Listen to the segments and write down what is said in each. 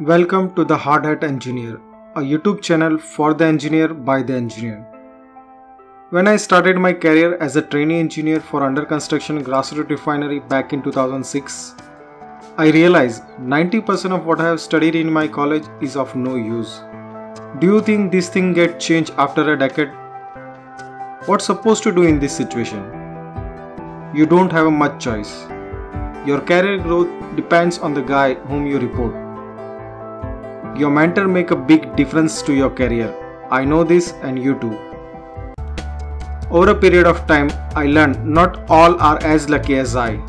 Welcome to the Hard Hat Engineer, a YouTube channel for the engineer by the engineer. When I started my career as a trainee engineer for under construction grassroots refinery back in 2006, I realized 90% of what I have studied in my college is of no use. Do you think this thing get changed after a decade? What's supposed to do in this situation? You don't have much choice. Your career growth depends on the guy whom you report. Your mentor make a big difference to your career. I know this and you too. Over a period of time, I learned not all are as lucky as I.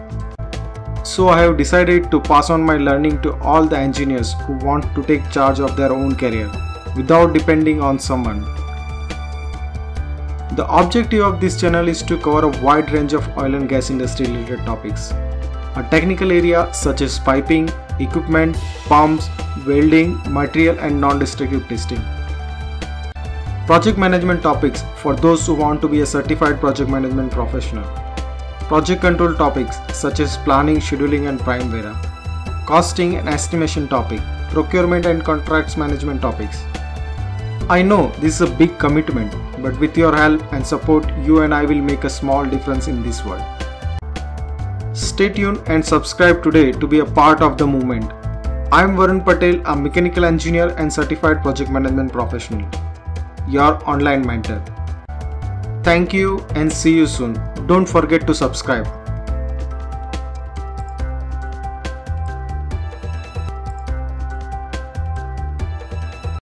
So I have decided to pass on my learning to all the engineers who want to take charge of their own career without depending on someone. The objective of this channel is to cover a wide range of oil and gas industry related topics. A technical area such as piping, equipment, pumps, welding, material and non-destructive testing. Project management topics for those who want to be a certified project management professional. Project control topics such as planning, scheduling and primavera. Costing and estimation topic, procurement and contracts management topics. I know this is a big commitment, but with your help and support, you and I will make a small difference in this world. Stay tuned and subscribe today to be a part of the movement. I am Varun Patel, a mechanical engineer and certified project management professional. Your online mentor. Thank you and see you soon. Don't forget to subscribe.